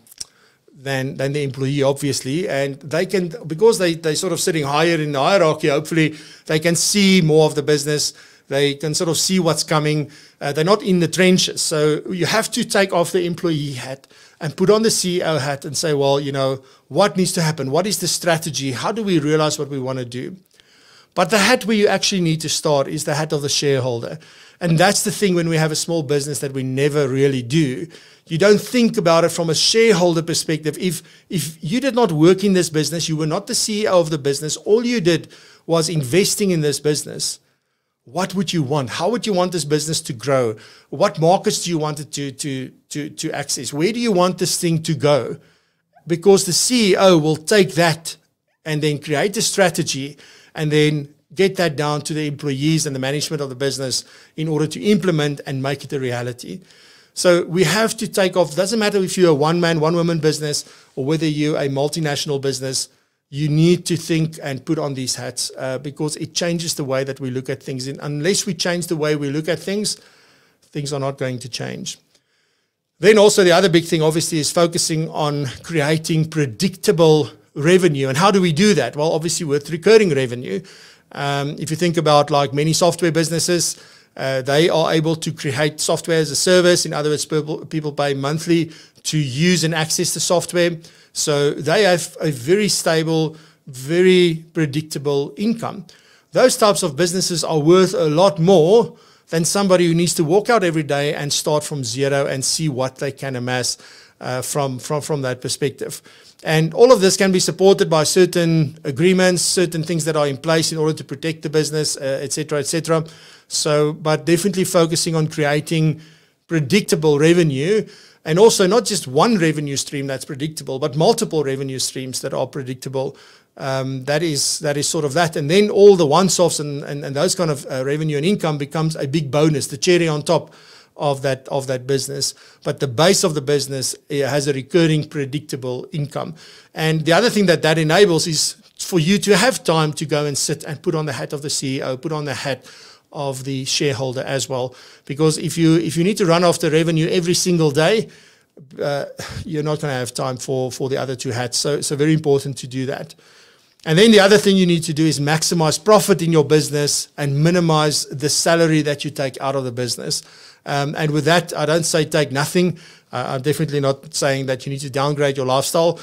than than the employee, obviously, and they can because they they sort of sitting higher in the hierarchy. Hopefully, they can see more of the business. They can sort of see what's coming. Uh, they're not in the trenches, so you have to take off the employee hat and put on the CEO hat and say, well, you know, what needs to happen? What is the strategy? How do we realize what we want to do? But the hat where you actually need to start is the hat of the shareholder. And that's the thing when we have a small business that we never really do you don't think about it from a shareholder perspective. If if you did not work in this business, you were not the CEO of the business, all you did was investing in this business. What would you want? How would you want this business to grow? What markets do you want it to to to to access? Where do you want this thing to go? Because the CEO will take that and then create a strategy and then get that down to the employees and the management of the business in order to implement and make it a reality. So we have to take off. Doesn't matter if you're a one man, one woman business or whether you're a multinational business, you need to think and put on these hats uh, because it changes the way that we look at things. And unless we change the way we look at things, things are not going to change. Then also the other big thing obviously is focusing on creating predictable revenue. And how do we do that? Well, obviously with recurring revenue. Um, if you think about like many software businesses, uh, they are able to create software as a service. In other words, people, pay monthly to use and access the software. So they have a very stable, very predictable income. Those types of businesses are worth a lot more than somebody who needs to walk out every day and start from zero and see what they can amass uh, from, from, from that perspective. And all of this can be supported by certain agreements, certain things that are in place in order to protect the business, etc., uh, etc. Et so, but definitely focusing on creating predictable revenue and also not just one revenue stream that's predictable, but multiple revenue streams that are predictable. Um, that is that is sort of that, and then all the one-offs and, and, and those kind of uh, revenue and income becomes a big bonus, the cherry on top of that of that business. But the base of the business has a recurring, predictable income. And the other thing that that enables is for you to have time to go and sit and put on the hat of the CEO, put on the hat of the shareholder as well. Because if you if you need to run off the revenue every single day, uh, you're not going to have time for for the other two hats. So so very important to do that. And then the other thing you need to do is maximize profit in your business and minimize the salary that you take out of the business. Um, and with that, I don't say take nothing. Uh, I'm definitely not saying that you need to downgrade your lifestyle.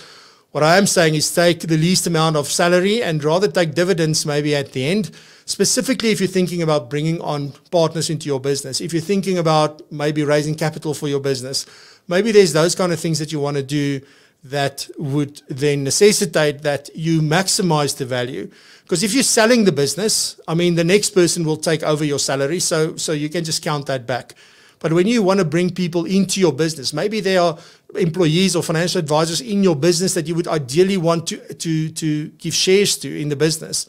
What I am saying is take the least amount of salary and rather take dividends maybe at the end. Specifically, if you're thinking about bringing on partners into your business, if you're thinking about maybe raising capital for your business, maybe there's those kind of things that you want to do that would then necessitate that you maximize the value. Because if you're selling the business, I mean, the next person will take over your salary, so so you can just count that back. But when you want to bring people into your business, maybe they are employees or financial advisors in your business that you would ideally want to to to give shares to in the business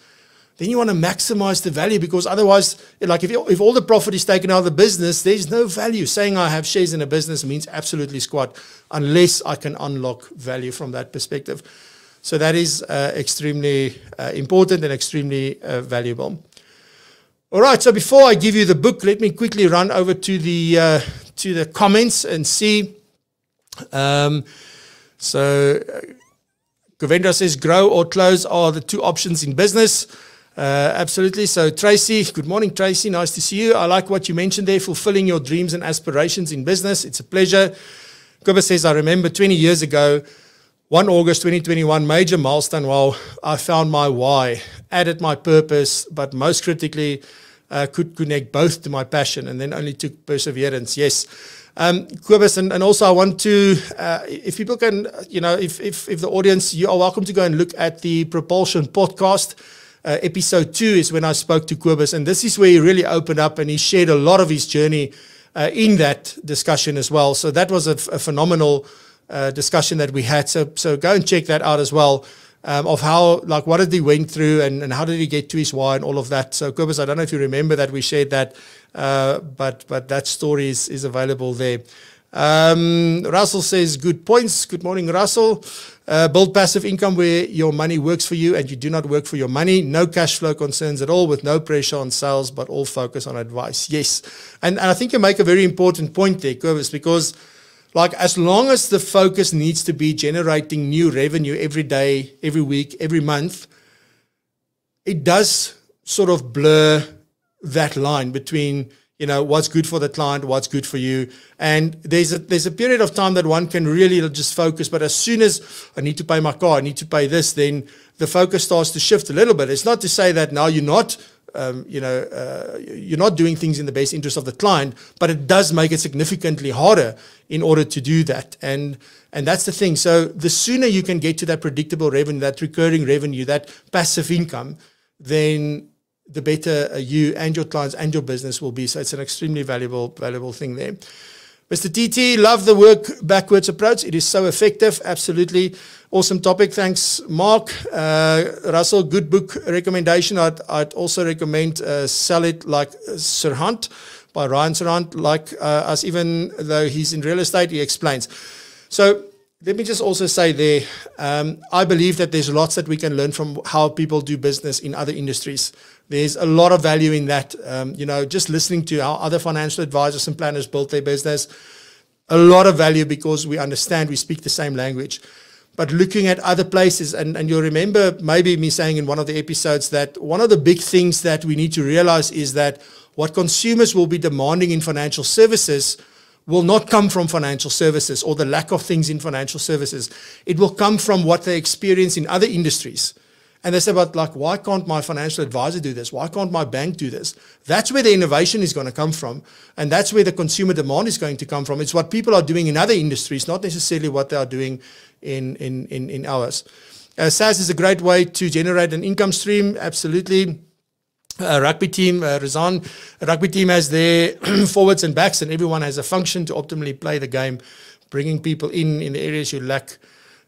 then you want to maximize the value because otherwise, like if, if all the profit is taken out of the business, there's no value. Saying I have shares in a business means absolutely squat unless I can unlock value from that perspective. So that is uh, extremely uh, important and extremely uh, valuable. All right. So before I give you the book, let me quickly run over to the uh, to the comments and see. Um, so. Uh, Govendra says grow or close are the two options in business. Uh, absolutely. So, Tracy, good morning, Tracy. Nice to see you. I like what you mentioned there, fulfilling your dreams and aspirations in business. It's a pleasure. Kobus says, I remember 20 years ago, 1 August 2021, major milestone. Well, I found my why, added my purpose, but most critically, uh, could connect both to my passion and then only took perseverance. Yes. Um, Kobus, and, and also I want to, uh, if people can, you know, if, if, if the audience, you are welcome to go and look at the Propulsion podcast uh, episode two is when I spoke to Kobus, and this is where he really opened up and he shared a lot of his journey uh, in that discussion as well. So that was a, phenomenal uh, discussion that we had. So so go and check that out as well. Um, of how like what did he went through and, and how did he get to his why and all of that. So Kobus, I don't know if you remember that we shared that, uh, but but that story is, is available there. Um, Russell says, good points. Good morning, Russell. Uh, build passive income where your money works for you and you do not work for your money. No cash flow concerns at all with no pressure on sales, but all focus on advice. Yes. And, and I think you make a very important point there, Kobus, because like as long as the focus needs to be generating new revenue every day, every week, every month, it does sort of blur that line between you know what's good for the client what's good for you. And there's a there's a period of time that one can really just focus but as soon as i need to pay my car i need to pay this then the focus starts to shift a little bit. It's not to say that now you're not um, you know uh, you're not doing things in the best interest of the client but it does make it significantly harder in order to do that. And and that's the thing. So the sooner you can get to that predictable revenue that recurring revenue that passive income then the better you and your clients and your business will be. So it's an extremely valuable, valuable thing there. Mr. TT, love the work backwards approach. It is so effective. Absolutely awesome topic. Thanks, Mark. Uh, Russell, good book recommendation. I'd, I'd also recommend uh, Sell It Like Serhant by Ryan Serhant. Like uh, us, even though he's in real estate, he explains. So let me just also say there, um, I believe that there's lots that we can learn from how people do business in other industries. There's a lot of value in that. Um, you know, just listening to how other financial advisors and planners built their business, a lot of value because we understand, we speak the same language. But looking at other places, and, and you'll remember maybe me saying in one of the episodes that one of the big things that we need to realize is that what consumers will be demanding in financial services – will not come from financial services or the lack of things in financial services. It will come from what they experience in other industries. And they say, but like, why can't my financial advisor do this? Why can't my bank do this? That's where the innovation is going to come from. And that's where the consumer demand is going to come from. It's what people are doing in other industries, not necessarily what they are doing in, in, in, in ours. Uh, SaaS is a great way to generate an income stream. Absolutely uh, rugby team, uh, Razan, rugby team has their forwards and backs, and everyone has a function to optimally play the game. Bringing people in in the areas you lack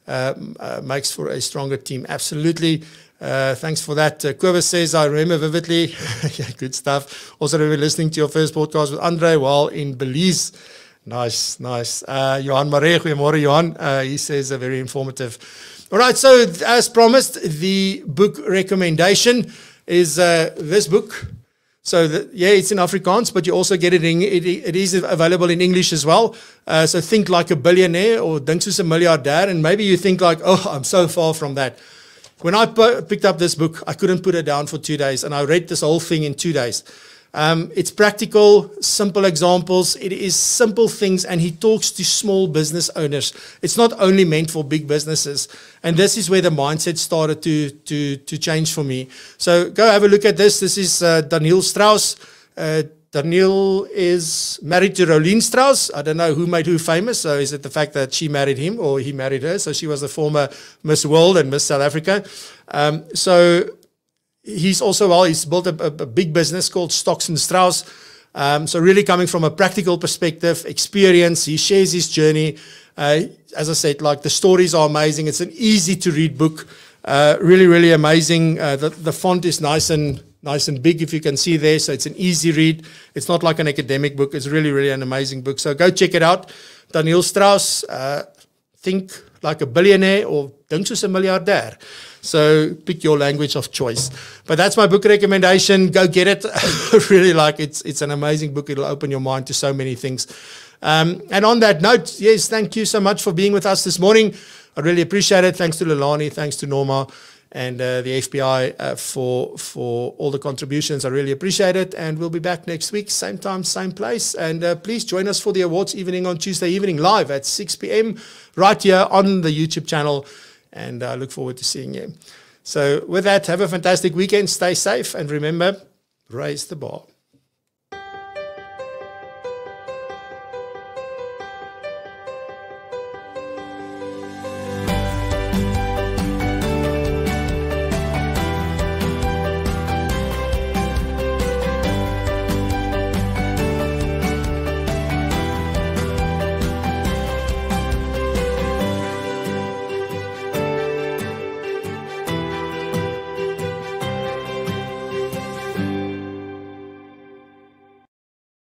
uh, uh, makes for a stronger team. Absolutely. Uh, thanks for that. Uh, says, I remember vividly. yeah, good stuff. Also, remember listening to your first podcast with Andre while in Belize. Nice, nice. Uh, Johan Marie, goeiemorgen, Johan. Uh, he says, very informative. All right, so as promised, the book recommendation is uh, this book. So the, yeah, it's in Afrikaans, but you also get it in, it, it is available in English as well. Uh, so think like a billionaire or dink 'n miljardair and maybe you think like, "Oh, I'm so far from that." When I picked up this book, I couldn't put it down for 2 days and I read this whole thing in 2 days. Um, it's practical, simple examples. It is simple things, and he talks to small business owners. It's not only meant for big businesses, and this is where the mindset started to to to change for me. So go have a look at this. This is uh, Daniel Strauss. Uh, Daniel is married to Rolene Strauss. I don't know who made who famous. So is it the fact that she married him or he married her? So she was the former Miss World and Miss South Africa. Um, so he's also well, he's built a, a big business called Stocks and Strauss. Um, so really coming from a practical perspective, experience, he shares his journey. Uh, as I said, like the stories are amazing. It's an easy to read book. Uh, really, really amazing. Uh, the, the font is nice and nice and big, if you can see there. So it's an easy read. It's not like an academic book. It's really, really an amazing book. So go check it out. Daniel Strauss, uh, think like a billionaire or dink 'n miljardair. So pick your language of choice. But that's my book recommendation. Go get it. really like it's it's an amazing book. It'll open your mind to so many things. Um, and on that note, yes, thank you so much for being with us this morning. I really appreciate it. Thanks to Lelani, thanks to Norma and uh, the FPI uh, for for all the contributions. I really appreciate it, and we'll be back next week, same time, same place. And uh, please join us for the awards evening on Tuesday evening, live at 6 p.m. right here on the YouTube channel. And I look forward to seeing you. So, with that, have a fantastic weekend. Stay safe, and remember, raise the bar.